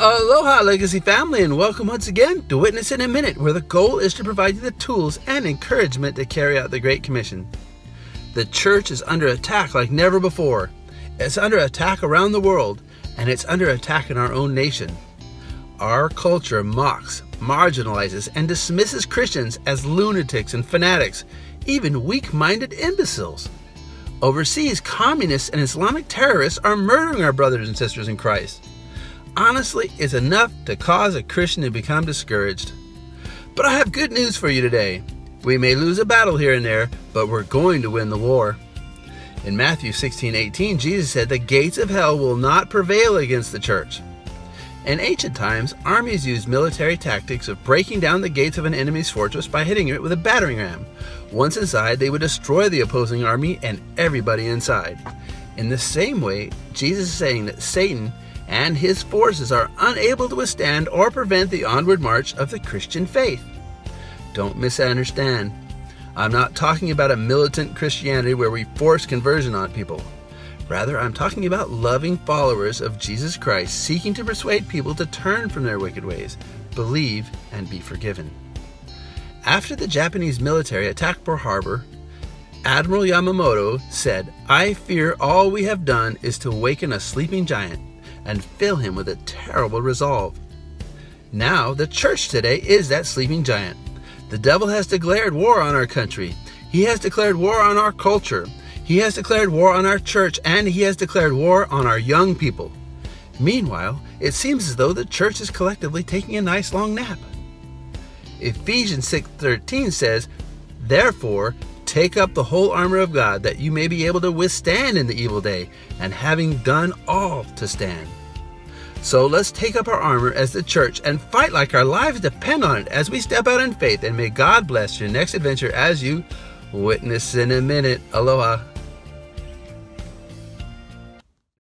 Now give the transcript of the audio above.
Aloha, Legacy family, and welcome once again to Witness in a Minute, where the goal is to provide you the tools and encouragement to carry out the Great Commission. The church is under attack like never before. It's under attack around the world, and it's under attack in our own nation. Our culture mocks, marginalizes, and dismisses Christians as lunatics and fanatics, even weak minded imbeciles. Overseas, communists and Islamic terrorists are murdering our brothers and sisters in Christ honestly is enough to cause a Christian to become discouraged. But I have good news for you today. We may lose a battle here and there, but we're going to win the war. In Matthew 16 18, Jesus said, The gates of hell will not prevail against the church. In ancient times, armies used military tactics of breaking down the gates of an enemy's fortress by hitting it with a battering ram. Once inside, they would destroy the opposing army and everybody inside. In the same way, Jesus is saying that Satan and his forces are unable to withstand or prevent the onward march of the Christian faith. Don't misunderstand. I'm not talking about a militant Christianity where we force conversion on people. Rather, I'm talking about loving followers of Jesus Christ seeking to persuade people to turn from their wicked ways, believe, and be forgiven. After the Japanese military attacked Pearl Harbor, Admiral Yamamoto said, I fear all we have done is to awaken a sleeping giant and fill him with a terrible resolve. Now, the church today is that sleeping giant. The devil has declared war on our country. He has declared war on our culture. He has declared war on our church, and he has declared war on our young people. Meanwhile, it seems as though the church is collectively taking a nice long nap. Ephesians 6:13 says, "Therefore, take up the whole armor of God that you may be able to withstand in the evil day, and having done all to stand." So let's take up our armor as the church and fight like our lives depend on it as we step out in faith. And may God bless your next adventure as you witness in a minute. Aloha.